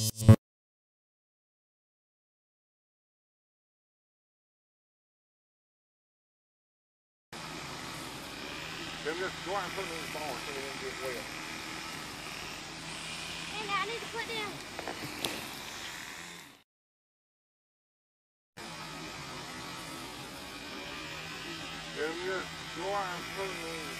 Then just go out and put them in the barn so they don't get wet. And I need to put down. Then just go out and put them in the barn.